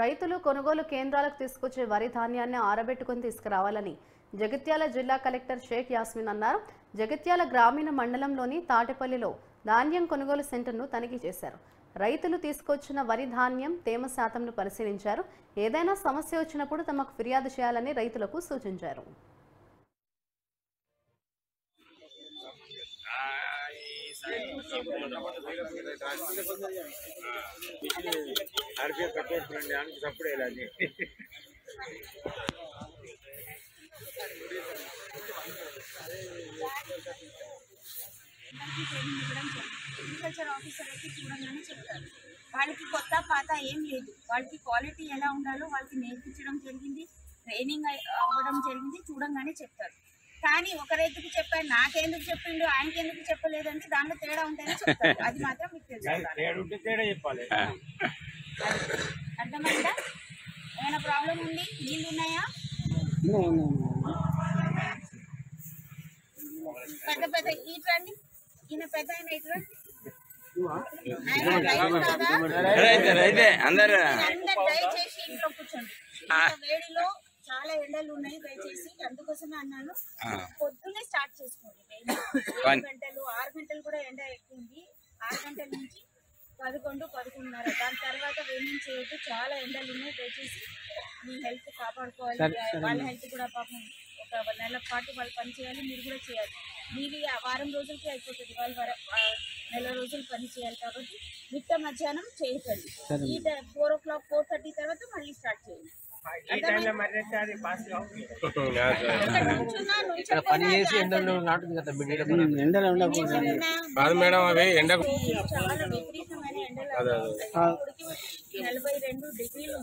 రైతులు కొనుగోలు కేంద్రాలకు తీసుకొచ్చే వరి ధాన్యాన్ని ఆరబెట్టుకుని తీసుకురావాలని జగిత్యాల జిల్లా కలెక్టర్ షేక్ యాస్మిన్ అన్నారు. జగిత్యాల గ్రామీణ మండలంలోని తాటిపల్లిలో ధాన్యం కొనుగోలు సెంటర్ను తనిఖీ చేశారు. రైతులు తీసుకొచ్చిన వరి ధాన్యం తేమ శాతంను పరిశీలించారు. ఏదైనా సమస్య వచ్చినప్పుడు తమకు ఫిర్యాదు చేయాలని రైతులకు సూచించారు. ఆర్బీఐ కట్టేసుకోండి దానికి సప్పుడు వెళ్ళాలి ట్రైనింగ్ ఇవ్వడం జరిగింది అగ్రికల్చర్ ఆఫీసర్లకి చెప్తారు వాళ్ళకి కొత్త పాత ఏం లేదు. వాళ్ళకి క్వాలిటీ ఎలా ఉండాలో వాళ్ళకి నేర్పించడం జరిగింది. ట్రైనింగ్ అవ్వడం జరిగింది. చూడంగానే చెప్తారు కానీ ఒక రైతుకి చెప్పాను నాకెందుకు చెప్పిండు ఆయనకి ఎందుకు చెప్పలేదంటే దాంట్లో తేడా ఉంటేనే చెప్తారు అది మాత్రం మీకు తెలుసు. తేడా ఉంటే తేడా చెప్పాలి. అర్థమైందా? ఏమైనా ప్రాబ్లం ఉంది? నీళ్ళు ఉన్నాయా? పెద్ద పెద్ద ఇట్రండి ఈయన పెద్ద ఆయన? రైతే రైతే అందరు. అందరు దయచేసి ఇంట్లో కూర్చోండి. వేడిలో చాలా ఎండలు ఉన్నాయి దయచేసి అందుకోసమే అన్నాను. పొద్దున్నే స్టార్ట్ చేసుకోండి. ఏడు. గంటలు ఆరు గంటలు కూడా ఎండ ఎక్కువ ఉంది ఆరు గంటల నుంచి పదకొండు పదకొండున్నర. దాని తర్వాత వేమింగ్ చేయొద్దు చాలా ఎండలు ఉన్నాయి. దయచేసి మీ హెల్త్ కాపాడుకోవాలి. వాళ్ళ హెల్త్ కూడా పాపం ఒక నెల పాటు వాళ్ళు పని చేయాలి మీరు కూడా చేయాలి. మీది ఆ వారం రోజులకి అయిపోతుంది. వాళ్ళు నెల రోజులు పని చేయాలి కాబట్టి మిట్ట మధ్యాహ్నం చేయకండి. ఈ four o'clock four thirty తర్వాత మళ్ళీ స్టార్ట్ చేయండి. అది కావు ఇక్కడ నుంచున్నా, నుంచోకపోయినా జాగ్రత్తగా ఎండలో కాదు. మేడం అవి ఎండ ఎండలు ఉడికి ఉడికి నలభై రెండు డిగ్రీలు